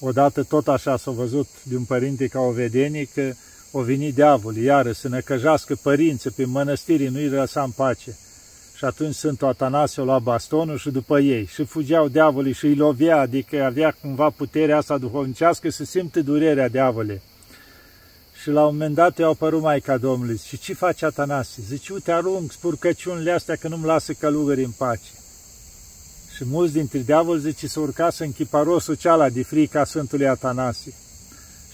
Odată tot așa s-a văzut de un părinte ca o vedenie că o venit diavol, iară, să năcăjească părinții pe mănăstirii, nu-i lăsa în pace. Și atunci Sfântul Atanasie la bastonul și după ei. Și fugeau diavolii și îi lovea, adică avea cumva puterea asta duhovnicească să simte durerea diavolei. Și la un moment dat i-au apărut Maica Domnului. Și ce face Atanasie? Zice, uite, arunc spurcăciunile astea că nu-mi lasă călugării în pace. Și mulți dintre diavoli, zice, să urcase în chiparosul ceala de frica Sfântului Atanasie.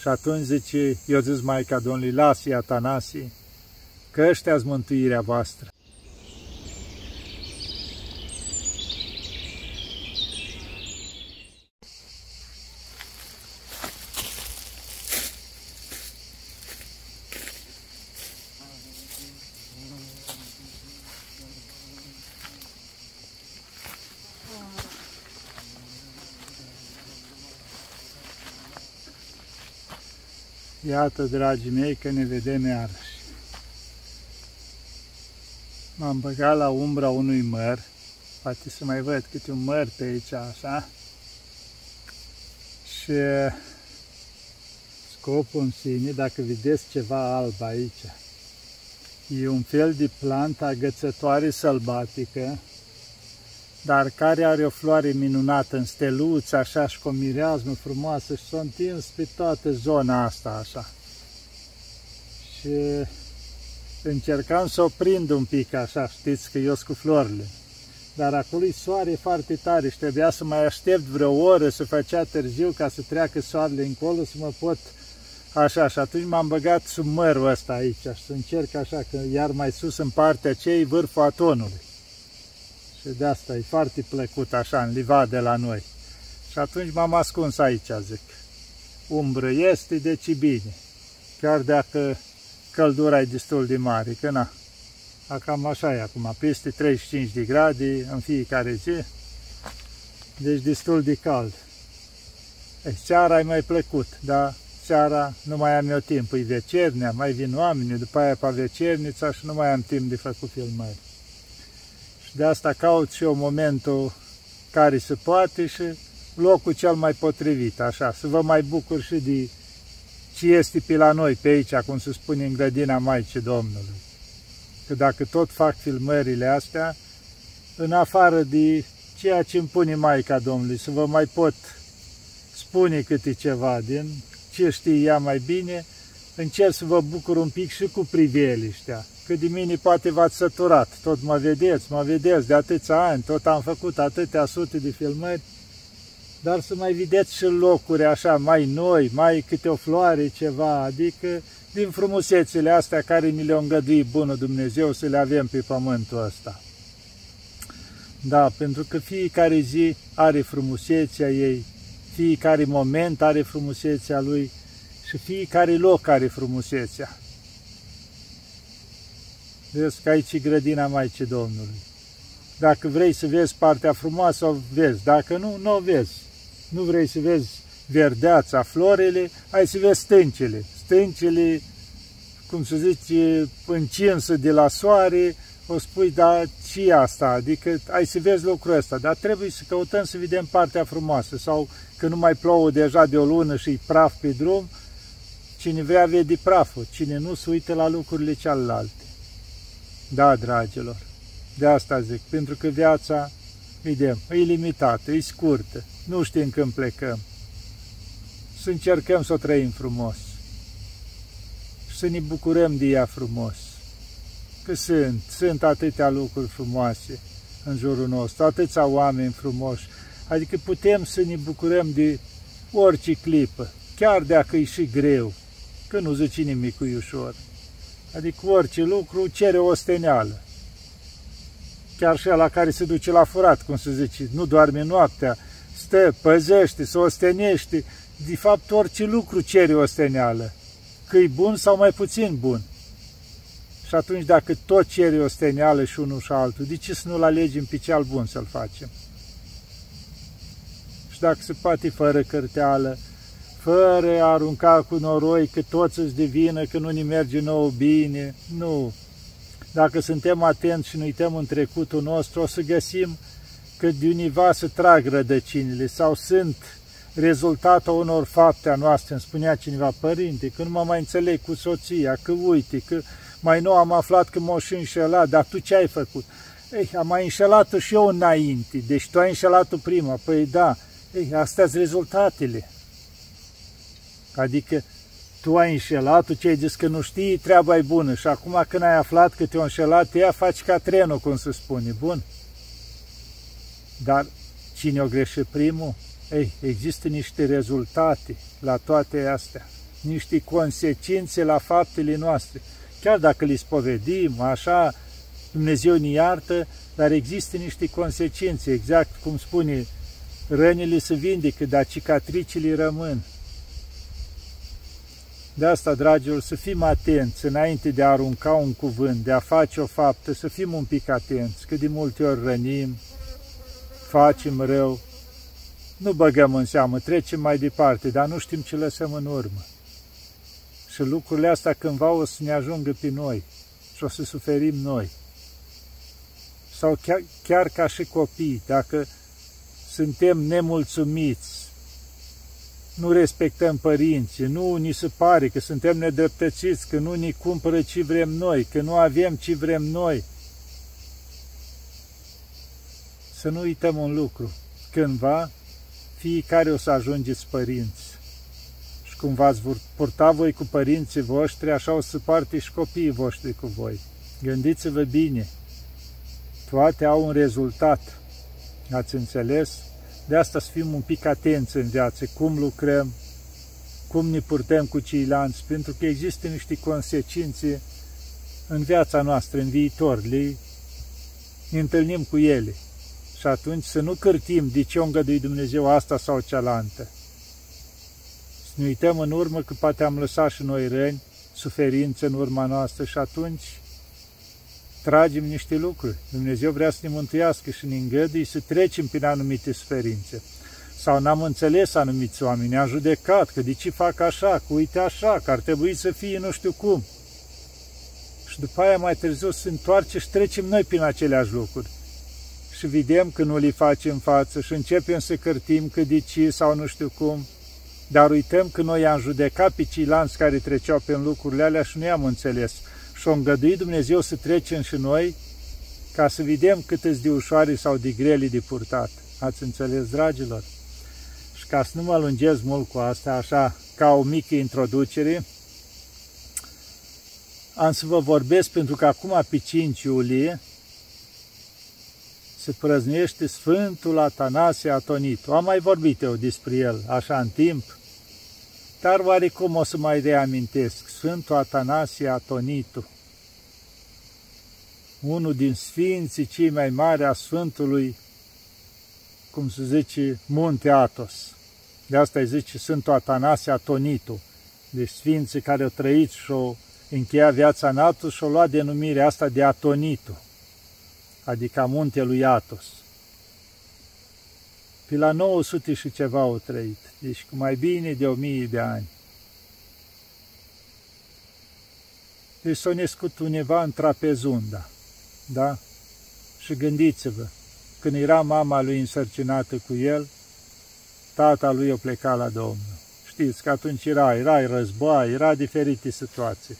Și atunci, zice, eu zis Maica Domnului, lasă Atanasie, că ăștia mântuirea voastră. Iată, dragii mei, că ne vedem iarăși. M-am băgat la umbra unui măr, poate să mai văd câte un măr pe aici, așa, și scopul în sine, dacă vedeți ceva alb aici, e un fel de plantă agățătoare sălbatică, dar care are o floare minunată în steluță, așa și cu o mireazmă frumoasă și s-a întins pe toată zona asta, așa. Și încercam să o prind un pic, așa, știți că eu sunt cu florile. Dar acolo e soare foarte tare și trebuia să mai aștept vreo oră, să făcea târziu ca să treacă soarele încolo, să mă pot așa. Și atunci m-am băgat sub mărul ăsta aici și să încerc așa, că iar mai sus în partea aceea vârful atonului. Și de asta e foarte plăcut așa, în livade la noi. Și atunci m-am ascuns aici, zic. Umbră este, deci bine. Chiar dacă căldura e destul de mare, că na. Cam așa e acum, peste 35 de grade în fiecare zi. Deci destul de cald. E, seara e mai plăcut, dar seara nu mai am eu timp, e vecernea, mai vin oamenii, după aia pe vecernița și nu mai am timp de făcut filmări. De asta caut și eu momentul care se poate și locul cel mai potrivit, așa, să vă mai bucur și de ce este pe la noi, pe aici, cum se spune în grădina Maicii Domnului. Că dacă tot fac filmările astea, în afară de ceea ce îmi pune Maica Domnului, să vă mai pot spune câte ceva din ce știe ea mai bine, încerc să vă bucur un pic și cu priveliștea că de mine poate v-ați săturat, tot mă vedeți, mă vedeți de atâția ani, tot am făcut atâtea sute de filmări, dar să mai vedeți și locuri așa mai noi, mai câte o floare, ceva, adică din frumusețile astea care ni le-a îngăduit Bunul Dumnezeu să le avem pe pământul ăsta. Da, pentru că fiecare zi are frumusețea ei, fiecare moment are frumusețea lui și fiecare loc are frumusețea. Vezi că aici e grădina Maicii Domnului. Dacă vrei să vezi partea frumoasă, o vezi. Dacă nu, nu o vezi. Nu vrei să vezi verdeața, florele, ai să vezi stâncele. Stâncele, cum să zice, încinsă de la soare, o spui, da, ce asta? Adică ai să vezi lucrul ăsta, dar trebuie să căutăm să vedem partea frumoasă. Sau că nu mai plouă deja de o lună și praf pe drum, cine vrea vede praful, cine nu se uită la lucrurile celelalte. Da, dragilor, de asta zic, pentru că viața, vedem, e limitată, e scurtă, nu știm când plecăm. Să încercăm să o trăim frumos și să ne bucurăm de ea frumos. Că sunt, sunt atâtea lucruri frumoase în jurul nostru, atâția oameni frumoși, adică putem să ne bucurăm de orice clipă, chiar dacă e și greu, că nu zice nimic cu ușor. Adică orice lucru cere o steneală. Chiar și la care se duce la furat, cum se zice, nu doarme noaptea, stă, păzește, se ostenește. De fapt, orice lucru cere o steneală. Că e bun sau mai puțin bun. Și atunci, dacă tot cere o steneală și unul și altul, de ce să nu-l alegem pe cel bun să-l facem? Și dacă se poate fără cărteală, fără a arunca cu noroi că toți îți devină, că nu ne merge nouă bine. Nu. Dacă suntem atenți și ne uităm în trecutul nostru, o să găsim că de univa să trag rădăcinile sau sunt rezultatul unor fapte a noastre, îmi spunea cineva, părinte, când mă mai înțeleg cu soția, că uite, că mai nou am aflat că m-o și înșelat, dar tu ce ai făcut? Ei, am mai înșelat și eu înainte, deci tu ai înșelat-o prima. Păi da, ei, astea sunt rezultatele. Adică tu ai înșelat, tu ce ai zis că nu știi, treaba e bună și acum când ai aflat că te-o înșelat, ea faci ca trenul, cum se spune, bun? Dar cine o greșit primul? Ei, există niște rezultate la toate astea, niște consecințe la faptele noastre. Chiar dacă le spovedim, așa, Dumnezeu ne iartă, dar există niște consecințe, exact cum spune, rănile se vindecă, dar cicatricile rămân. De asta, dragilor, să fim atenți înainte de a arunca un cuvânt, de a face o faptă, să fim un pic atenți, că de multe ori rănim, facem rău, nu băgăm în seamă, trecem mai departe, dar nu știm ce lăsăm în urmă. Și lucrurile astea cândva o să ne ajungă pe noi și o să suferim noi. Sau chiar, chiar ca și copii, dacă suntem nemulțumiți, nu respectăm părinții, nu ni se pare că suntem nedreptățiți, că nu ni cumpără ce vrem noi, că nu avem ce vrem noi. Să nu uităm un lucru. Cândva, fiecare o să ajungeți părinți. Și cum v-ați purta voi cu părinții voștri, așa o să poarte și copiii voștri cu voi. Gândiți-vă bine. Toate au un rezultat. Ați înțeles? De asta să fim un pic atenți în viață, cum lucrăm, cum ne purtăm cu ceilalți, pentru că există niște consecințe în viața noastră, în viitor, le ne întâlnim cu ele. Și atunci să nu cârtim de ce o îngădui Dumnezeu asta sau cealaltă. Să ne uităm în urmă că poate am lăsat și noi răni, suferință în urma noastră și atunci tragem niște lucruri. Dumnezeu vrea să ne mântuiască și ne îngădui să trecem prin anumite suferințe. Sau n-am înțeles anumiți oameni, ne-a judecat, că de ce fac așa, că uite așa, că ar trebui să fie nu știu cum. Și după aia mai târziu se întoarce și trecem noi prin aceleași lucruri. Și vedem că nu le facem față și începem să cărtim că de ce sau nu știu cum. Dar uităm că noi am judecat pe ceilalți care treceau prin lucrurile alea și nu i-am înțeles și-o îngăduit Dumnezeu să trecem și noi ca să vedem cât îți de ușoare sau de grele de purtat. Ați înțeles, dragilor? Și ca să nu mă lungez mult cu asta, așa, ca o mică introducere, am să vă vorbesc pentru că acum, pe 5 iulie, se prăznuiește Sfântul Atanasie Atonit. Am mai vorbit eu despre el, așa, în timp, dar oarecum o să mai reamintesc. Sfântul Atanasie Atonitu unul din sfinții cei mai mari a Sfântului, cum se zice, Munte Atos. De asta îi zice Sfântul Atanasie Atonitu, deci sfinții care au trăit și au încheiat viața în Atos și au luat denumirea asta de Atonitu, adică Muntelui Atos. Pe la 900 și ceva au trăit, deci cu mai bine de 1000 de ani. Deci s-au născut undeva în Trapezunda. Da? Și gândiți-vă, când era mama lui însărcinată cu el, tata lui o pleca la Domnul. Știți că atunci era, era război, era diferite situații.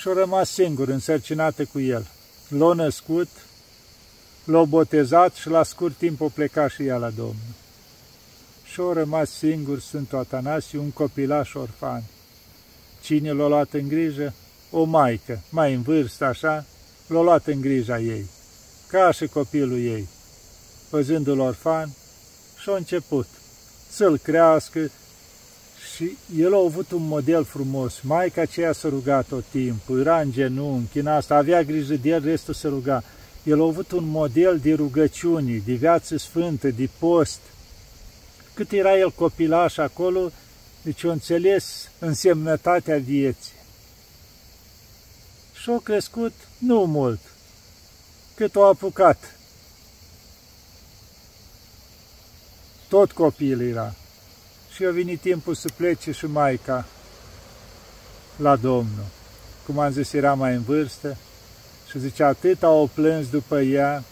Și-a rămas singur, însărcinată cu el. L-a născut, l-a botezat și la scurt timp o pleca și ea la Domnul. Și-a rămas singur Sfântul Atanasie, un copilaș orfan. Cine l-a luat în grijă? O maică, mai în vârstă, așa, l-a luat în grija ei, ca și copilul ei, văzându-l orfan, și a început să-l crească și el a avut un model frumos. Maica aceea s-a rugat tot timpul, era în genunchi, în asta, avea grijă de el, restul se ruga. El a avut un model de rugăciuni, de viață sfântă, de post. Cât era el copilaș acolo, deci a înțeles însemnătatea vieții și au crescut nu mult, cât au apucat. Tot copil era. Și a venit timpul să plece și maica la Domnul. Cum am zis, era mai în vârstă și zicea, atât au plâns după ea,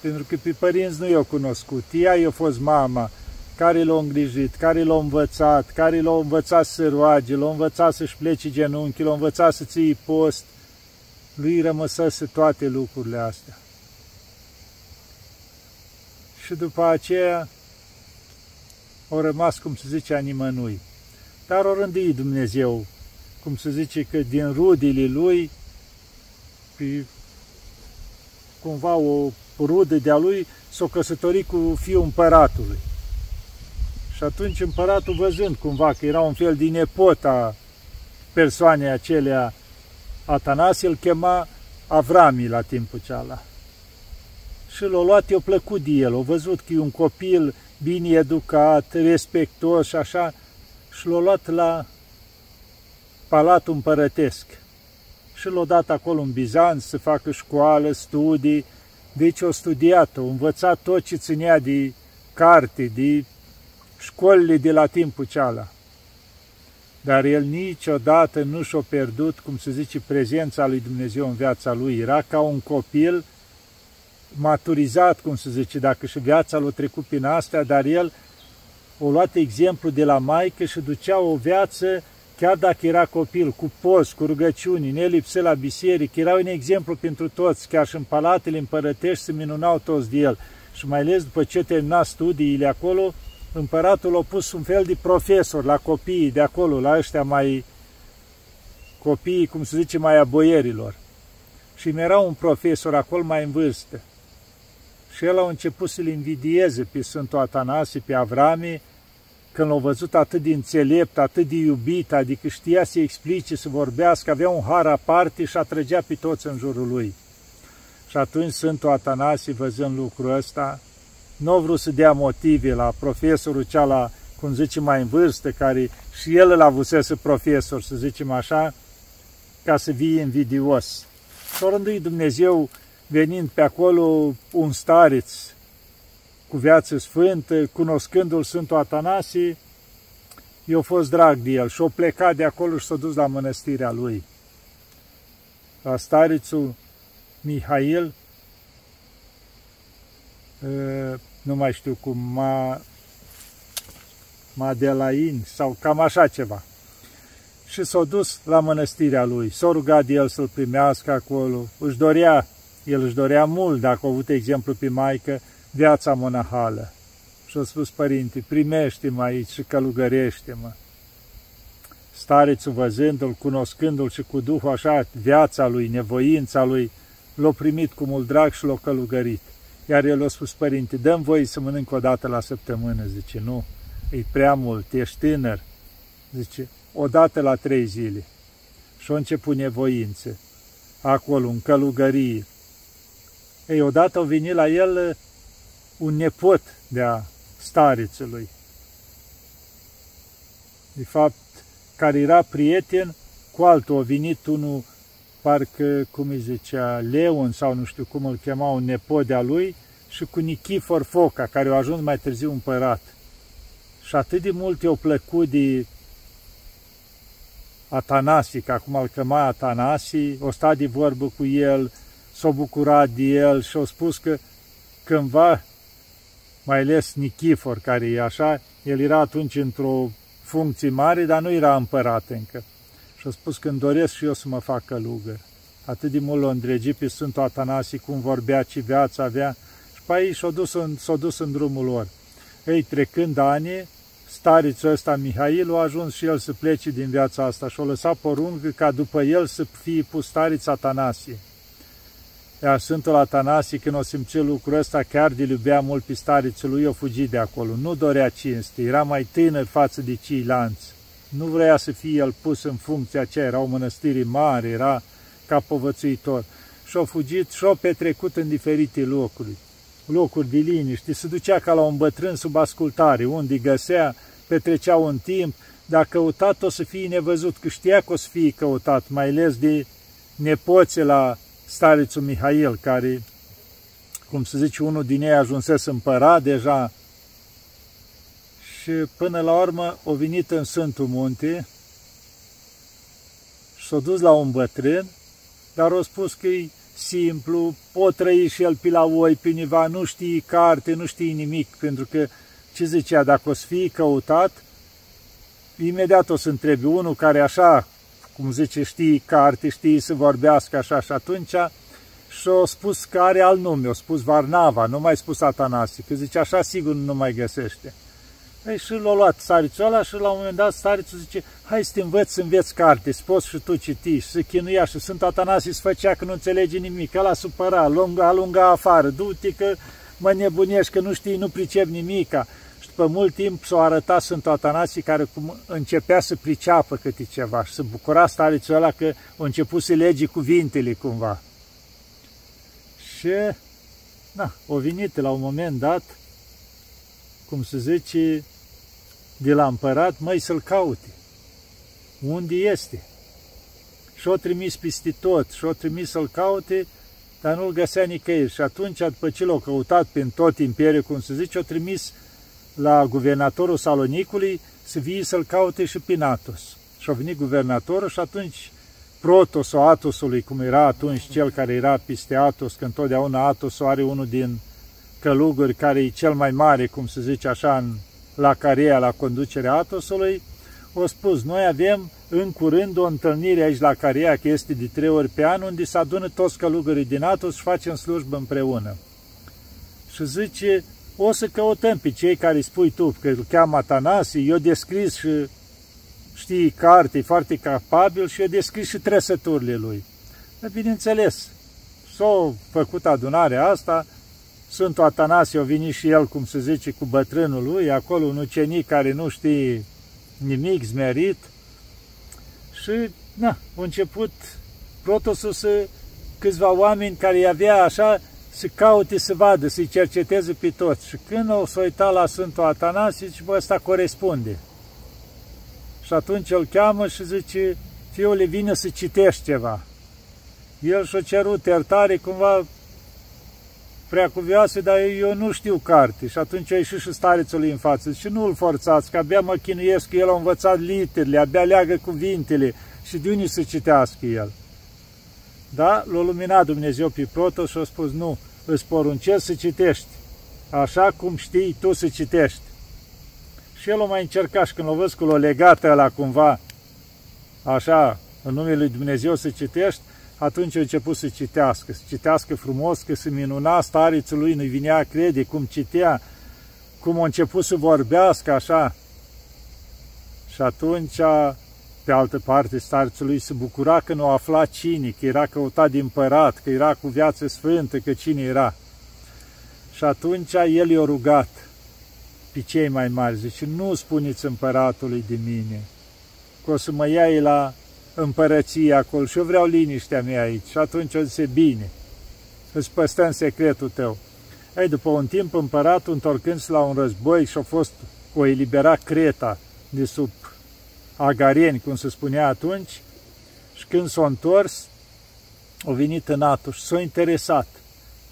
pentru că pe părinți nu i-au cunoscut. Ea i-a fost mama care l-a îngrijit, care l-a învățat, care l-a învățat să roage, l-a învățat să-și plece genunchi, l-a învățat să ții post, lui rămăsese toate lucrurile astea. Și după aceea au rămas, cum se zice, a nimănui. Dar o rândui Dumnezeu, cum se zice, că din rudile lui, pe, cumva o rudă de-a lui, s-o căsătorit cu fiul împăratului. Și atunci împăratul văzând cumva că era un fel din nepot a persoanei acelea, Atanasie îl chema Avrami la timpul ceala. Și l-a luat, i-a plăcut de el, a văzut că e un copil bine educat, respectos și așa, și l-a luat la Palatul Împărătesc. Și l-a dat acolo în Bizanț să facă școală, studii, deci a studiat, a învățat tot ce ținea de carte, de școlile de la timpul ceala. Dar el niciodată nu și-a pierdut, cum se zice, prezența lui Dumnezeu în viața lui. Era ca un copil maturizat, cum se zice, dacă și viața l-a trecut prin astea, dar el o luat exemplu de la maică și ducea o viață, chiar dacă era copil, cu post, cu rugăciuni, nelipse la biserică, era un exemplu pentru toți, chiar și în palatele împărătești se minunau toți de el. Și mai ales după ce termina studiile acolo, împăratul a pus un fel de profesor la copiii de acolo, la ăștia mai copiii, cum se zice, mai a boierilor. Și mi era un profesor acolo mai în vârstă. Și el a început să-l invidieze pe Sfântul Atanasie, pe Avrami, când l-a văzut atât de înțelept, atât de iubit, adică știa să explice, să vorbească, avea un har aparte și atrăgea pe toți în jurul lui. Și atunci Sfântul Atanasie, văzând lucrul ăsta, nu a vrut să dea motive la profesorul ceala, cum zice, mai în vârstă, care și el îl avusese profesor, să zicem așa, ca să fie invidios. Și a rânduit Dumnezeu venind pe acolo un stareț cu viață sfântă, cunoscându-l Sfântul Atanasie, i-a fost drag de el și a plecat de acolo și s-a dus la mănăstirea lui. La starețul Mihail, nu mai știu cum, Ma, Madelain sau cam așa ceva. Și s-a dus la mănăstirea lui, s-a rugat de el să-l primească acolo, își dorea, el își dorea mult, dacă a avut exemplu pe maică, viața monahală. Și a spus, părinte, primește-mă aici și călugărește-mă. Starețul văzându-l, cunoscându-l și cu Duhul așa, viața lui, nevoința lui, l-a primit cu mult drag și l-a călugărit. Iar el a spus, părinte, dăm voie să mănânc o dată la săptămână. Zice, nu, e prea mult, ești tânăr. Zice, o dată la trei zile. Și a început nevoințe. Acolo, în călugărie. Ei, odată au venit la el un nepot de-a starețului. De fapt, care era prieten cu altul. A venit unul parcă, cum îi zicea, Leon sau nu știu cum îl chema, un nepot de-a lui, și cu Nichifor Foca, care a ajuns mai târziu împărat. Și atât de mult i-au plăcut de Atanasie, că acum îl chema Atanasie, o stat de vorbă cu el, s-a bucurat de el și au spus că cândva, mai ales Nichifor, care e așa, el era atunci într-o funcție mare, dar nu era împărat încă și a spus când doresc și eu să mă fac călugăr. Atât de mult l-a îndregit pe Sfântul Atanasie, cum vorbea, ce viață avea, și pe aici s-a dus, în, s-a dus în drumul lor. Ei, trecând ani, starițul ăsta, Mihail, a ajuns și el să plece din viața asta și a lăsat poruncă ca după el să fie pus stariț Atanasie. Iar Sfântul Atanasie, când o simțit lucrul ăsta, chiar de iubea mult pe starițul lui, o fugi de acolo. Nu dorea cinste, era mai tânăr față de ceilalți. Nu vrea să fie el pus în funcția aceea, era o mănăstire mare, era ca povățuitor. Și-a fugit și-a petrecut în diferite locuri, locuri de liniște, se ducea ca la un bătrân sub ascultare, unde găsea, petrecea un timp, dar căutat o să fie nevăzut, că știa că o să fie căutat, mai ales de nepoțe la starețul Mihail, care, cum se zice, unul din ei ajunsese împărat deja, și până la urmă o venit în Sfântul Munte și s-a dus la un bătrân, dar a spus că e simplu, pot trăi și el pe la oi, pe niva, nu știe carte, nu știe nimic, pentru că ce zicea, dacă o să fie căutat, imediat o să întrebi unul care așa, cum zice, știi carte, știi să vorbească așa și atunci și-a spus că are alt nume, a spus Varnava, nu mai spus Atanasie, că zice așa sigur nu mai găsește. Păi și l-a luat starițul ăla și la un moment dat starițul zice, hai să te învăț să înveți carte, să poți și tu citi și să chinuia și sunt Atanasie să făcea că nu înțelege nimic, ăla supăra, lunga, alunga afară, du-te că mă nebunești, că nu știi, nu pricep nimica. Și după mult timp s-a arătat Sfântul Atanasie care cum începea să priceapă câte ceva și să bucura starițul ăla că a început să lege cuvintele cumva. Și, na, o venit la un moment dat, cum se zice, de la împărat, mai să-l caute. Unde este? Și-o trimis peste tot, și-o trimis să-l caute, dar nu-l găsea nicăieri. Și atunci, după ce l-au căutat prin tot imperiul, cum se zice, o trimis la guvernatorul Salonicului să vie să-l caute și pe Atos. Și a venit guvernatorul și atunci protosul Atosului, cum era atunci cel care era peste Atos, că întotdeauna Atosul are unul din călugări care e cel mai mare, cum se zice așa, în, la Carea, la conducerea Atosului, au spus, noi avem în curând o întâlnire aici la Carea, că este de trei ori pe an, unde se adună toți călugării din Atos și facem slujbă împreună. Și zice, o să căutăm pe cei care spui tu, că îl cheamă Atanasie, eu descris și știi carte, e foarte capabil și eu descris și trăsăturile lui. Dar bineînțeles, s-a făcut adunarea asta, Sfântul Atanasie a venit și el, cum se zice, cu bătrânul lui, acolo un ucenic care nu știe nimic, zmerit, și, na, a început protosul să câțiva oameni care i avea așa, să caute să vadă, să-i cerceteze pe toți. Și când o să uita la Sfântul Atanasie, zice, bă, ăsta corespunde. Și atunci îl cheamă și zice, fiule, vine să citești ceva. El și-a cerut iertare, cumva prea cuvioase, dar eu nu știu carte. Și atunci a ieșit și starețul în față. Și nu-l forțați, că abia mă chinuiesc, că el a învățat literele, abia leagă cuvintele și de unii să citească el. Da? L-a luminat Dumnezeu pe proto și a spus, nu, îți poruncesc să citești, așa cum știi tu să citești. Și el o mai încercat și când l-a văzut că l-a legat la cumva, așa, în numele lui Dumnezeu să citești, atunci a început să citească, să citească frumos, că se minuna starițul lui, nu-i vinea crede cum citea, cum a început să vorbească așa. Și atunci, pe altă parte, starițul lui se bucura că nu afla cine, că era căutat de împărat, că era cu viață sfântă, că cine era. Și atunci el i-a rugat pe cei mai mari, zice, nu spuneți împăratului de mine, că o să mă iai la împărăție acolo și eu vreau liniștea mea aici. Și atunci o zice, bine, îți păstăm secretul tău. Ei, după un timp, împăratul, întorcându-se la un război și a fost o elibera Creta de sub Agarieni, cum se spunea atunci, și când s-a întors, a venit în Atos și s-a interesat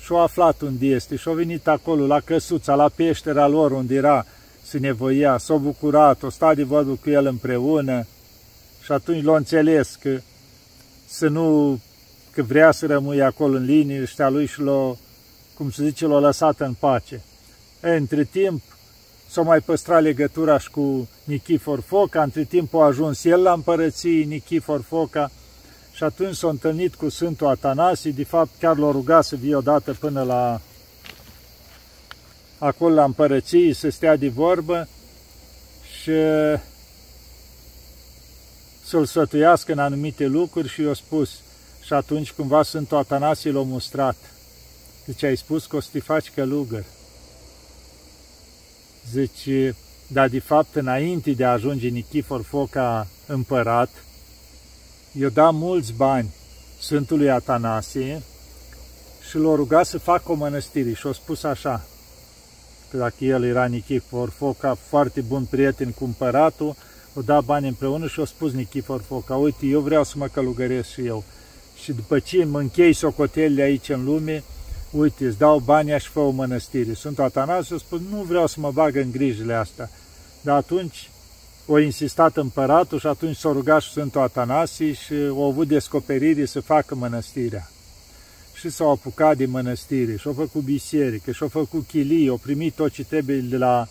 și a aflat unde este și a venit acolo, la căsuța, la peștera lor unde era, se nevoia, s-a bucurat, o stat de vorbă cu el împreună, și atunci l-a înțeles că să nu, că vrea să rămâi acolo în liniștea lui și l-a, cum se zice, l-a lăsat în pace. E, între timp, s-a mai păstrat legătura și cu Nichifor Foca, între timp a ajuns el la împărăție, Nichifor Foca, și atunci s-a întâlnit cu Sfântul Atanasie, de fapt chiar l-a rugat să vie odată până la acolo la împărăție, să stea de vorbă și să-l sfătuiască în anumite lucruri și i-a spus. Și atunci cumva Sfântul Atanasie l-a mustrat. Zice, ai spus că o să te faci călugăr. Zice, dar de fapt înainte de a ajunge Nichifor Foca împărat, i-a dat mulți bani Sfântului Atanasie și l-a rugat să facă o mănăstire și a spus așa, că dacă el era Nichifor Foca, foarte bun prieten cu împăratul, o da bani împreună și o spus Nichifor Foca, uite, eu vreau să mă călugăresc și eu. Și după ce mă închei socotelele aici în lume, uite, îți dau banii și fă o mănăstire. Sunt Atanasie a spus, nu vreau să mă bag în grijile astea. Dar atunci o insistat împăratul și atunci s-a rugat și Sfântul Atanasie și au avut descoperire să facă mănăstirea. Și s-au apucat de mănăstire și au făcut biserică și au făcut chilii, au primit tot ce trebuie de la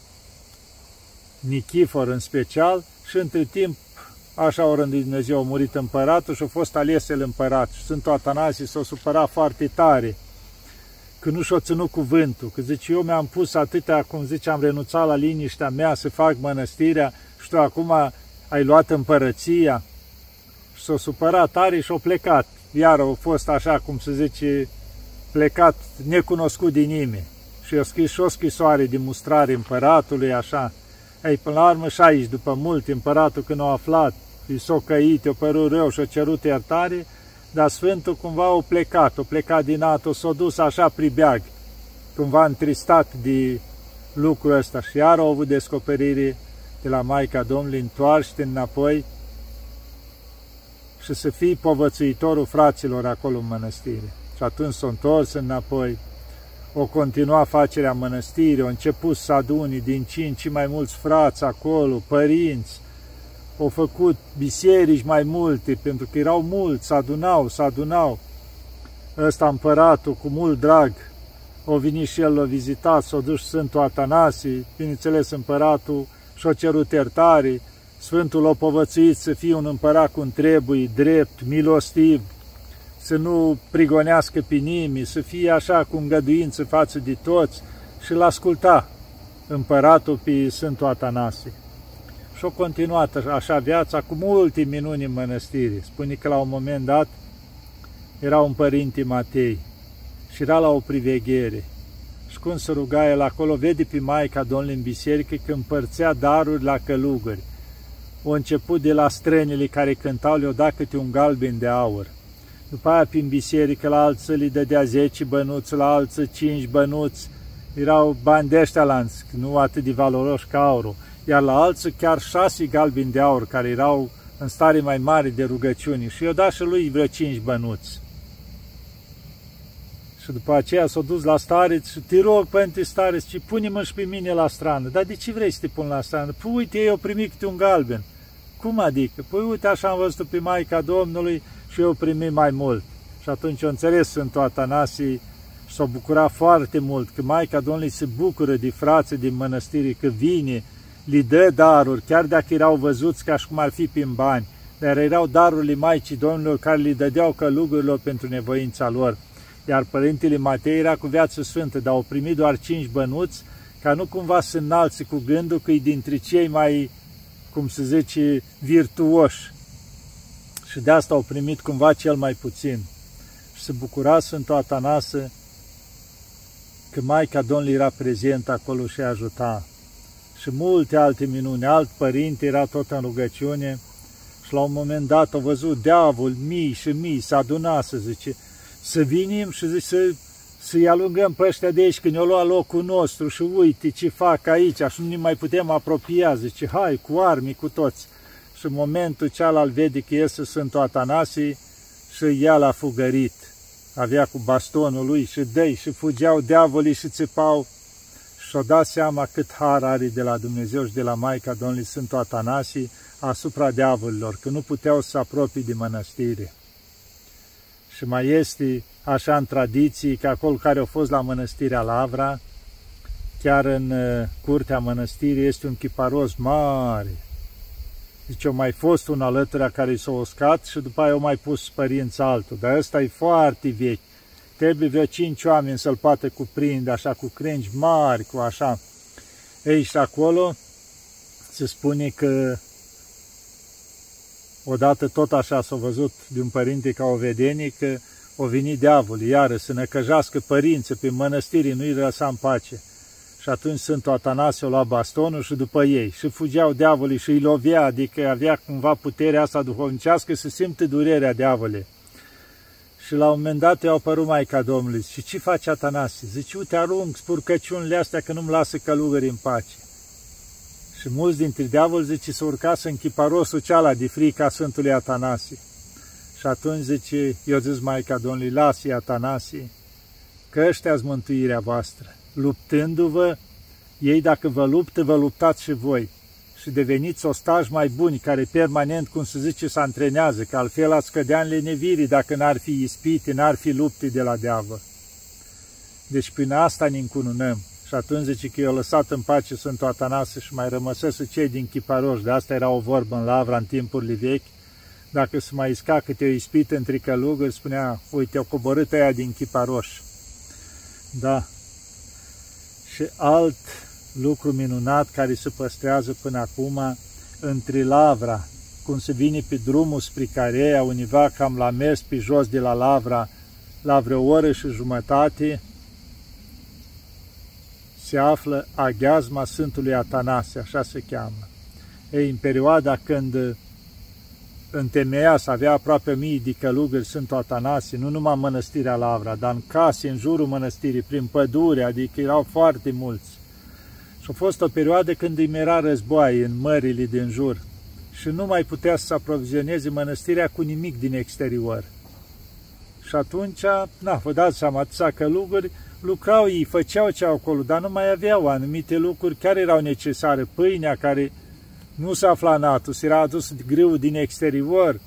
Nichifor în special, și între timp Așa o rânduit Dumnezeu, a murit împăratul și a fost ales el împărat. Și Sfântul Atanasie s-a supărat foarte tare că nu și-a ținut cuvântul, că zice, eu mi-am pus atâtea, cum zice, am renunțat la liniștea mea să fac mănăstirea și tu acum ai luat împărăția. Și s-a supărat tare și a plecat. Iar a fost așa, cum se zice, plecat necunoscut din nimeni. Și a scris și o scrisoare de mustrare împăratului, așa. Ei, până la urmă și aici, după mult, împăratul când a aflat, i s-a căit, i-a părut rău și a cerut iertare, dar Sfântul cumva a plecat, a plecat din Atos, s-a dus așa pribeag, cumva întristat de lucrul ăsta. Și iar au avut descoperire de la Maica Domnului, întoarște înapoi și să fii povățuitorul fraților acolo în mănăstire. Și atunci s-a întors înapoi, o continua facerea mănăstirii, au început să aduni din cinci mai mulți frați acolo, părinți, au făcut biserici mai multe, pentru că erau mulți, se adunau, se adunau. Ăsta împăratul, cu mult drag, o venit și el, l-a vizitat, s-a dus Sfântul Atanasie, bineînțeles împăratul și-a cerut iertare, Sfântul l-a povățuit să fie un împărat cum trebuie, drept, milostiv, să nu prigonească pe nimeni, să fie așa cu îngăduință față de toți și l-asculta împăratul pe Sfântul Atanasie. Și-a continuat așa viața cu multe minuni în mănăstire. Spune că la un moment dat era un părinte Matei și era la o priveghere. Și cum se ruga el acolo, vede pe Maica Domnului în biserică că împărțea daruri la călugări. O început de la strănile care cântau, le-o da câte un galben de aur. După aia, prin biserică, la alții le dădea 10 bănuți, la alții 5 bănuți. Erau bani de ăștia lanți, nu atât de valoroși ca aurul. Iar la alții chiar 6 galbini de aur, care erau în stare mai mare de rugăciuni. Și eu da și lui vreo 5 bănuți. Și după aceea s-a dus la stareț și te rog pentru stareț, și pune-mă și pe mine la strană. Dar de ce vrei să te pun la strană? Păi uite, eu primit câte un galben. Cum adică? Păi uite, așa am văzut pe Maica Domnului, și eu primi mai mult. Și atunci eu înțeles Sfântul Atanasii și s-a bucurat foarte mult că Maica Domnului se bucură de frații din mănăstire, că vine, li dă daruri, chiar dacă erau văzuți ca și cum ar fi prin bani, dar erau darurile Maicii Domnilor care le dădeau călugurilor pentru nevoința lor. Iar Părintele Matei era cu viață sfântă, dar au primit doar cinci bănuți, ca nu cumva să înalți cu gândul că e dintre cei mai, cum se zice, virtuoși și de asta au primit cumva cel mai puțin. Și se bucura Sfântul Atanasă că Maica Domnului era prezent acolo și ajuta. Și multe alte minuni. Alt părinte era tot în rugăciune și la un moment dat a văzut diavol, mii și mii, să aduna, să zice, să vinim și zice, să, să-i alungăm pe ăștia de aici, când ne-au luat locul nostru și uite ce fac aici și nu ne mai putem apropia, zice, hai, cu armi, cu toți și în momentul cealalt vede că iese Sfântul Atanasie și el a fugărit. Avea cu bastonul lui și dei și fugeau diavolii și țipau și-o dat seama cât har are de la Dumnezeu și de la Maica Domnului Sfântul Atanasie asupra diavolilor, că nu puteau să apropie de mănăstire. Și mai este așa în tradiții că acolo care au fost la mănăstirea Lavra, chiar în uh, curtea mănăstirii este un chiparos mare, Zice, au mai fost un alături care s-a uscat și după aia au mai pus părinți altul. Dar ăsta e foarte vechi. Trebuie vreo cinci oameni să-l poate cuprinde, așa, cu crengi mari, cu așa. Ei, și acolo se spune că odată tot așa s-a văzut de un părinte ca o vedenie că o venit diavolul, iară, să năcăjească părinții pe mănăstiri, nu-i lăsa în pace. Și atunci Sfântul Atanasie o lua bastonul și după ei. Și fugeau diavolii și îi lovea, adică avea cumva puterea asta duhovnicească să simte durerea diavolului. Și la un moment dat i-au apărut Maica Domnului. Și ce face Atanasie? Zice, uite, arunc spurcăciunile astea că nu-mi lasă călugări în pace. Și mulți dintre diavoli, zice, să urcase în chiparosul ceala de frica Sfântului Atanasie. Și atunci, zice, eu zis Maica Domnului, lasă Atanasie, că ăștia mântuirea voastră luptându-vă, ei dacă vă luptă, vă luptați și voi și deveniți ostași mai buni, care permanent, cum se zice, se antrenează, că altfel ați cădea în lenevirii dacă n-ar fi ispite, n-ar fi lupte de la deavă. Deci prin asta ne încununăm. Și Și atunci zice că i-a lăsat în pace Sfântul Atanase și mai rămăsese cei din Chiparoș. De asta era o vorbă în Lavra în timpurile vechi. Dacă se mai isca câte o ispită între călugări, spunea, uite, au coborât aia din Chiparoș. Da. Și alt lucru minunat care se păstrează până acum între Lavra, cum se vine pe drumul spre Carea, univa cam la mers pe jos de la Lavra, la vreo oră și jumătate, se află aghiazma Sfântului Atanasie, așa se cheamă. Ei, în perioada când întemeia să avea aproape mii de călugări Sfântul Atanasie, nu numai mănăstirea Lavra, dar în case, în jurul mănăstirii, prin pădure, adică erau foarte mulți. Și a fost o perioadă când îi era război în mările din jur și nu mai putea să aprovizioneze mănăstirea cu nimic din exterior. Și atunci, na, vă dați seama, atâția călugări, lucrau ei, făceau ce acolo, dar nu mai aveau anumite lucruri care erau necesare. Pâinea care nu se afla în atus, era adus greu din exterior,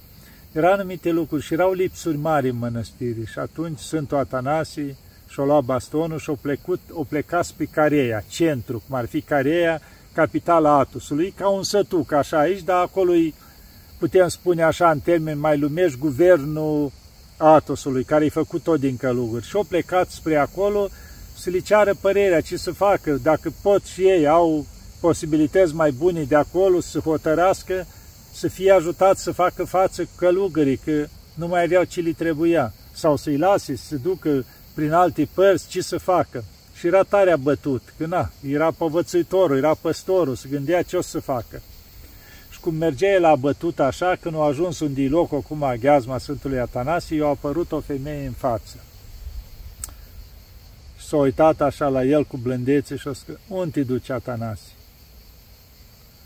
erau anumite lucruri și erau lipsuri mari în mănăstire. Și atunci Sfântul Atanasie și-o luat bastonul și-o plecut, o plecat spre Careia, centru, cum ar fi Careia, capitala Atusului, ca un sătuc, așa aici, dar acolo putem spune așa în termeni mai lumești, guvernul Atosului, care i făcut tot din călugări. Și-o plecat spre acolo să li ceară părerea ce să facă, dacă pot și ei, au posibilități mai bune de acolo să hotărască, să fie ajutați să facă față cu călugării, că nu mai aveau ce li trebuia, sau să-i lase să se ducă prin alte părți, ce să facă. Și era tare bătut, că na, era povățuitorul, era păstorul, se gândea ce o să facă. Și cum mergea el la bătut așa, când a ajuns un diloc, acum gheazma Sfântului Atanasie, i-a apărut o femeie în față. Și s-a uitat așa la el cu blândețe și a spus, unde te duci Atanasie?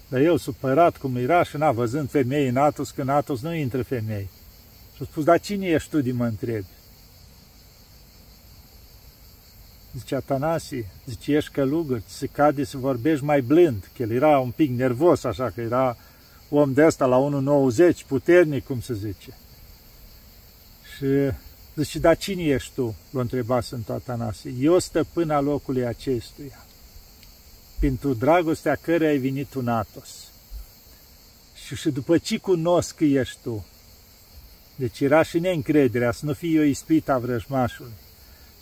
Dar el supărat cum era și n-a văzând femei în Atos, că în Atos nu intră femei. Și a spus, dar cine ești tu de mă întrebi? Zice Atanasie, zice, ești călugăr, se cade să vorbești mai blând, că el era un pic nervos, așa că era om de ăsta la 1,90, puternic, cum se zice. Și zice, dar cine ești tu? L-a întrebat Sfântul Atanasie. Eu stăpân al locului acestuia, pentru dragostea care ai venit un Atos. Și, și după ce cunosc că ești tu, deci era și neîncrederea, să nu fie o ispită a vrăjmașului.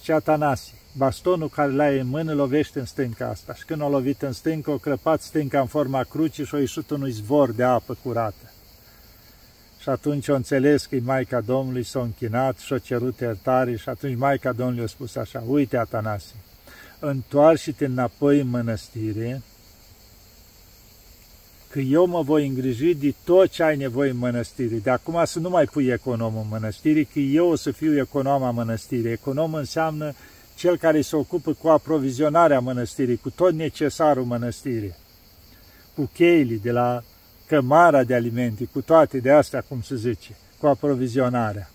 Și Atanasie, bastonul care l-ai în mână lovește în stânca asta. Și când o lovit în stâncă, o crăpat stânca în forma crucii și o ieșit un izvor de apă curată. Și atunci o înțeles că e Maica Domnului, s-a închinat și a cerut iertare și atunci Maica Domnului a spus așa, uite Atanasie, întoarce-te înapoi în mănăstire, că eu mă voi îngriji de tot ce ai nevoie în mănăstire. De acum să nu mai pui econom în mănăstire, că eu o să fiu econom a mănăstirii. Econom înseamnă cel care se ocupă cu aprovizionarea mănăstirii, cu tot necesarul mănăstirii, cu cheile de la cămara de alimente, cu toate de astea, cum se zice, cu aprovizionarea.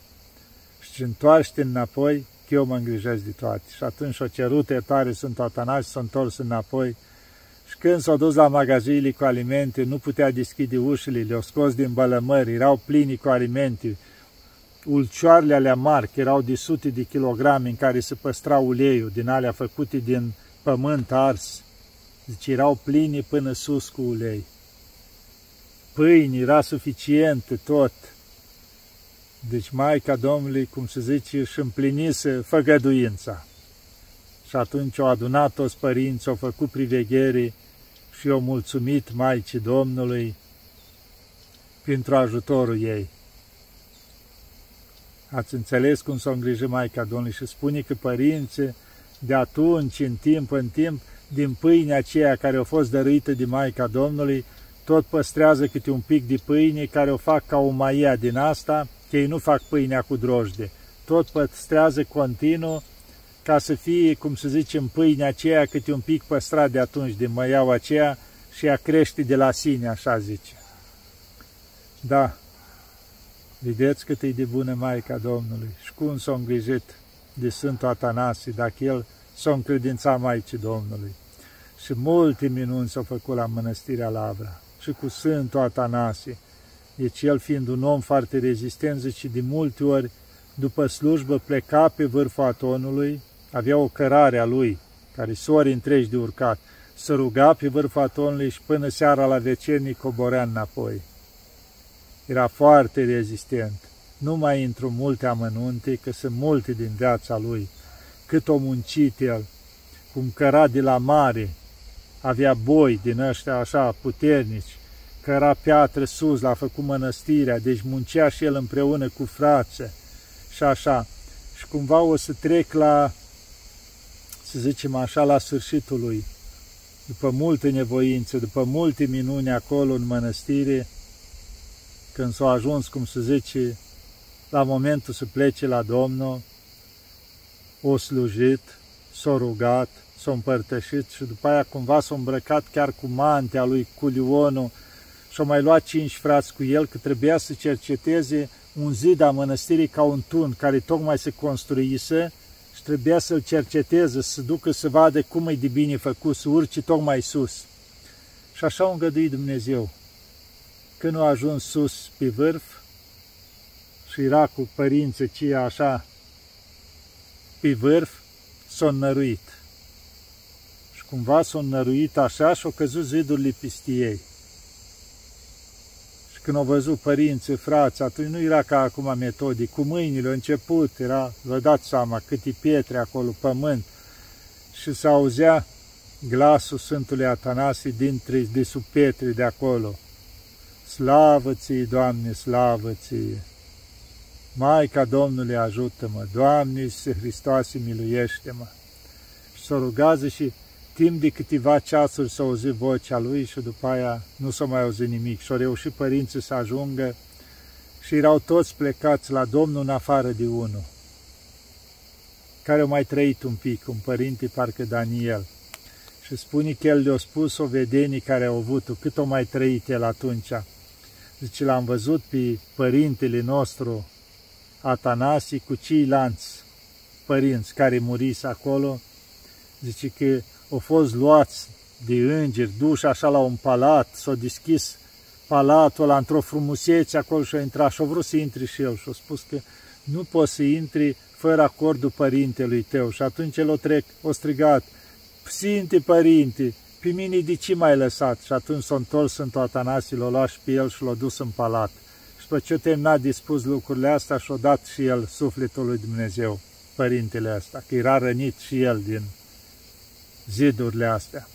Și întoarce înapoi, că eu mă îngrijesc de toate. Și atunci o cerut iertare sunt Atanasie, s-a întors înapoi și când s-a dus la magazinile cu alimente, nu putea deschide ușile, le-au scos din bălămări, erau plini cu alimente, ulcioarele alea mari, că erau de sute de kilograme în care se păstra uleiul, din alea făcute din pământ ars. Deci erau plini până sus cu ulei. Pâini era suficient tot. Deci Maica Domnului, cum se zice, își împlinise făgăduința. Și atunci au adunat toți părinți, au făcut priveghere și au mulțumit Maicii Domnului pentru ajutorul ei. Ați înțeles cum s-a îngrijit Maica Domnului și spune că părinții de atunci, în timp, în timp, din pâinea aceea care a fost dăruită de Maica Domnului, tot păstrează câte un pic de pâine care o fac ca o maia din asta, că ei nu fac pâinea cu drojde. Tot păstrează continuu ca să fie, cum să zicem, pâinea aceea câte un pic păstrat de atunci, din măiaua aceea și ea crește de la sine, așa zice. Da, Vedeți cât e de bună Maica Domnului și cum s-a îngrijit de Sfântul Atanasie, dacă el s-a încredințat Maicii Domnului. Și multe minuni s-au făcut la Mănăstirea Lavra și cu Sfântul Atanasie. Deci el fiind un om foarte rezistent, zice, de multe ori după slujbă pleca pe vârful atonului, avea o cărare a lui, care sori întregi de urcat, să ruga pe vârful atonului și până seara la vecernic coborea înapoi. Era foarte rezistent. Nu mai intru multe amănunte, că sunt multe din viața lui. Cât o muncit el, cum căra de la mare, avea boi din ăștia așa puternici, căra piatră sus, l-a făcut mănăstirea, deci muncea și el împreună cu frață și așa. Și cumva o să trec la, să zicem așa, la sfârșitul lui. După multe nevoințe, după multe minuni acolo în mănăstire, când s-a ajuns, cum se zice, la momentul să plece la Domnul, o slujit, s-a rugat, s-a împărtășit și după aia cumva s-a îmbrăcat chiar cu mantea lui Culionul și a mai luat cinci frați cu el, că trebuia să cerceteze un zid a mănăstirii ca un tun care tocmai se construise și trebuia să-l cerceteze, să ducă să vadă cum e de bine făcut, să urce tocmai sus. Și așa a îngăduit Dumnezeu. Când a ajuns sus pe vârf și era cu părinții cei așa pe vârf, s-a năruit. Și cumva s-a năruit așa și au căzut zidurile peste ei. Și când au văzut părinții, frați, atunci nu era ca acum metodic, cu mâinile început, era, vă dați seama, câte pietre acolo, pământ, și se auzea glasul Sfântului Atanasie dintre, de sub pietre de acolo. Slavă ție, Doamne, slavă ție! Maica Domnului ajută-mă, Doamne Iisuse Hristoase miluiește-mă! Și s-o rugează și timp de câteva ceasuri s-a auzit vocea lui și după aia nu s-a mai auzit nimic. Și-au reușit părinții să ajungă și erau toți plecați la Domnul în afară de unul, care au mai trăit un pic, un părinte, parcă Daniel. Și spune că el le-a spus o vedenii care au avut-o, cât o mai trăit el atunci. Zice, l-am văzut pe părintele nostru, Atanasie, cu ceilalți părinți care muris acolo, zice că au fost luați de îngeri, duși așa la un palat, s-a deschis palatul ăla într-o frumusețe acolo și a intrat și a vrut să intri și el și a spus că nu poți să intri fără acordul părintelui tău. Și atunci el o trec, o strigat, Sfinte Părinte, pe mine de ce m-ai lăsat? Și atunci s-a întors în Atanasie, l-a luat și pe el și l-a dus în palat. Și după ce a terminat de spus lucrurile astea și-a dat și el sufletul lui Dumnezeu, părintele ăsta, că era rănit și el din zidurile astea.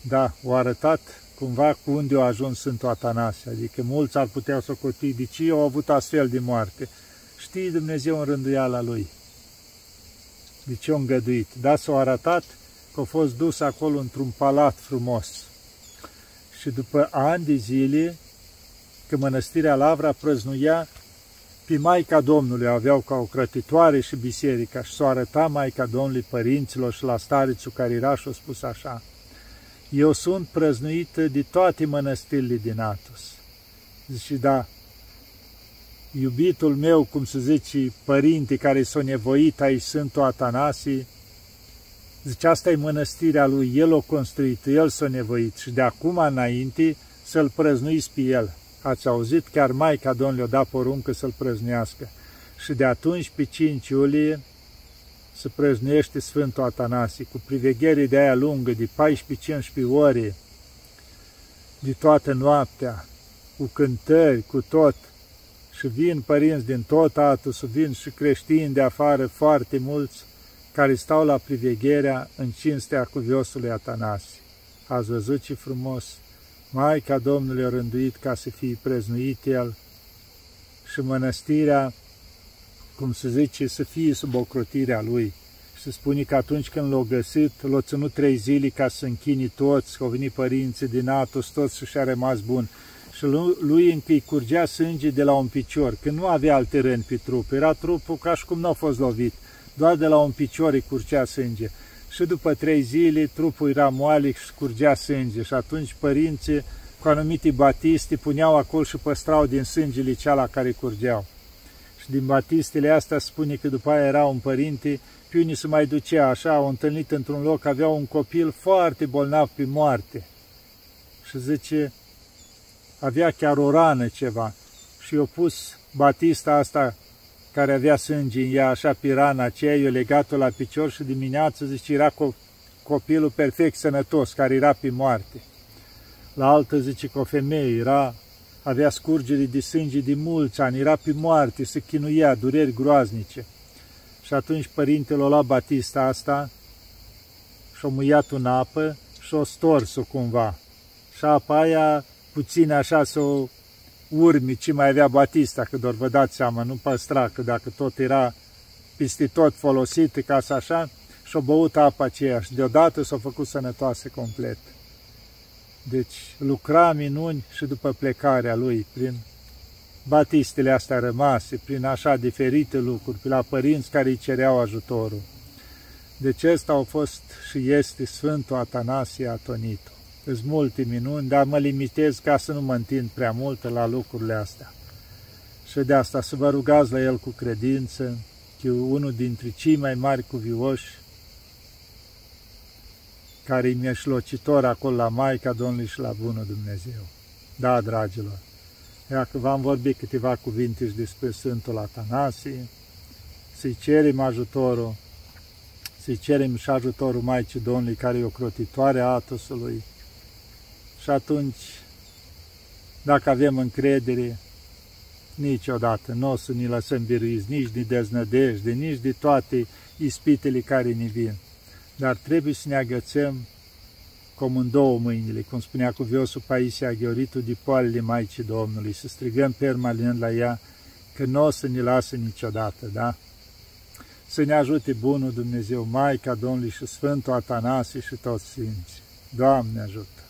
Da, o arătat cumva cu unde a ajuns Sfântul Atanasie, adică mulți ar putea să coti de ce au avut astfel de moarte. Știi Dumnezeu în rânduiala lui. De ce a îngăduit? Da, s-a arătat că a fost dus acolo într-un palat frumos. Și după ani de zile, că mănăstirea Lavra prăznuia pe Maica Domnului, aveau ca o crătitoare și biserica și s-o arăta Maica Domnului părinților și la starețul care era și a spus așa, Eu sunt prăznuită de toate mănăstirile din Atos. Zice, da, iubitul meu, cum se zice, părinte care s-a nevoit aici Sfântul Atanasie, Zice, asta e mănăstirea lui, el o construit, el s-a nevoit și de acum înainte să-l prăznuiți pe el. Ați auzit, chiar Maica Domnului a dat poruncă să-l prăznească. Și de atunci, pe 5 iulie, se prăznuiește Sfântul Atanasie, cu priveghere de aia lungă, de 14-15 ore, de toată noaptea, cu cântări, cu tot. Și vin părinți din tot Atusul, vin și creștini de afară, foarte mulți, care stau la privegherea în cinstea cuviosului Atanasie. Ați văzut ce frumos! Maica Domnului a rânduit ca să fie preznuit el și mănăstirea, cum se zice, să fie sub ocrotirea lui. Și se spune că atunci când l-au găsit, l-au ținut trei zile ca să închini toți, că au venit părinții din Atos, toți și și-a rămas bun. Și lui încă îi curgea sânge de la un picior, că nu avea alte răni pe trup, era trupul ca și cum nu a fost lovit doar de la un picior îi curgea sânge. Și după trei zile trupul era moale și curgea sânge și atunci părinții cu anumite batiste puneau acolo și păstrau din sângele ceala care curgeau. Și din batistele astea spune că după aia era un părinte, pe unii se mai ducea așa, au întâlnit într-un loc, avea un copil foarte bolnav pe moarte. Și zice, avea chiar o rană ceva. Și i-a pus batista asta care avea sânge în ea, așa pirana aceea, eu legat-o la picior și dimineață, zice, era cu copilul perfect sănătos, care era pe moarte. La altă zice că o femeie era, avea scurgeri de sânge de mulți ani, era pe moarte, se chinuia, dureri groaznice. Și atunci părintele o lua batista asta și-o muiat în apă și-o stors-o cumva. Și apa aia puțin așa să o urmi ce mai avea Batista, că doar vă dați seama, nu păstra, că dacă tot era peste tot folosit ca să așa, și-o băut apa aceea și deodată s-a făcut sănătoasă complet. Deci lucra minuni și după plecarea lui, prin batistele astea rămase, prin așa diferite lucruri, prin la părinți care îi cereau ajutorul. Deci ăsta au fost și este Sfântul Atanasie Atonito. Sunt multe minuni, dar mă limitez ca să nu mă întind prea mult la lucrurile astea. Și de asta să vă rugați la el cu credință, că e unul dintre cei mai mari cuvioși care e mieșlocitor acolo la Maica Domnului și la Bunul Dumnezeu. Da, dragilor, dacă v-am vorbit câteva cuvinte și despre Sfântul Atanasie, să-i cerem ajutorul, să-i cerem și ajutorul Maicii Domnului, care e o crotitoare a Atosului, și atunci, dacă avem încredere, niciodată nu o să ne lăsăm biruiți nici de deznădejde, nici de toate ispitele care ne vin. Dar trebuie să ne agățăm cum în două mâinile, cum spunea cuviosul Paisia Gheoritul, de poalele Maicii Domnului, să strigăm permanent la ea că nu o să ne lasă niciodată, da? Să ne ajute Bunul Dumnezeu, Maica Domnului și Sfântul Atanasie și toți Sfinții. Doamne ajută!